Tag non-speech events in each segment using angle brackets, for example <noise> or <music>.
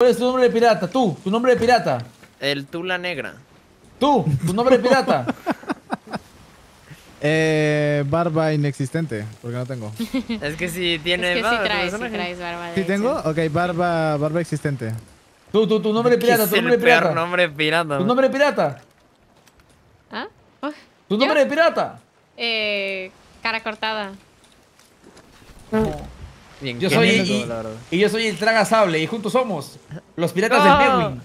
¿Cuál es tu nombre de pirata? Tú, tu nombre de pirata. El Tula Negra. Tú, tu nombre de pirata. <laughs> Eh, barba inexistente, porque no tengo. <laughs> Es que si tiene. Es que barba, traes, sí traes barba. de ¿Sí hecho. tengo? Ok, barba, barba existente. Tú, tú, tu nombre de pirata, tu nombre de pirata. nombre pirata. Tu nombre de pirata. ¿Ah? Uf, Tu ¿Yo? nombre de pirata. Eh, cara cortada. Bien, Yo soy y, y yo soy el traga sable y juntos somos los piratas No. del Medwin.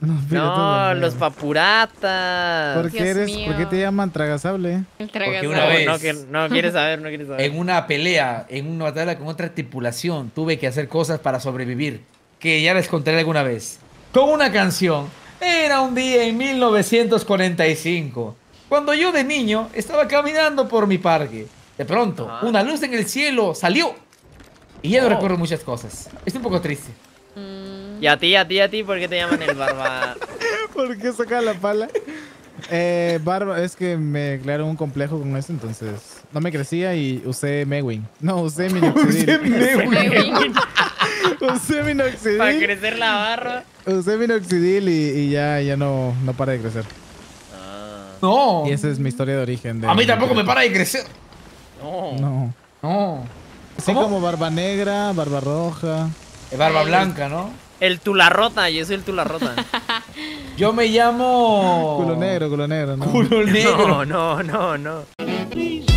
No, No, los papuratas. ¿Por qué, eres. ¿Por qué te llaman tragasable? El Porque una tragasable. vez- No, que, no quieres saber, no quieres saber. En una pelea, en una batalla con otra tripulación, tuve que hacer cosas para sobrevivir, que ya les contaré alguna vez. Con una canción. Era un día en 1945, cuando yo de niño estaba caminando por mi parque. De pronto, Ajá. una luz en el cielo salió. Y ya no Oh. recuerdo muchas cosas. Estoy un poco triste. Mm, Y a ti, a ti, a ti, ¿por qué te llaman el barba? <laughs> ¿Por qué saca la pala? Eh, barba, es que me crearon un complejo con eso, entonces no me crecía y usé Mewing. No, usé <laughs> minoxidil. Usé <laughs> Para minoxidil. crecer la barba. Usé minoxidil y, y ya, ya no, no para de crecer. Ah, No. Y esa es mi historia de origen. de- A mí tampoco me para de crecer. no. No. No. Sí, ¿Cómo? como barba negra, barba roja. Es barba blanca, ¿no? El Tula Rota, yo soy el Tula Rota. <laughs> Yo me llamo... Culo negro, culo negro, ¿no? Culo <laughs> negro. No, no, no, no.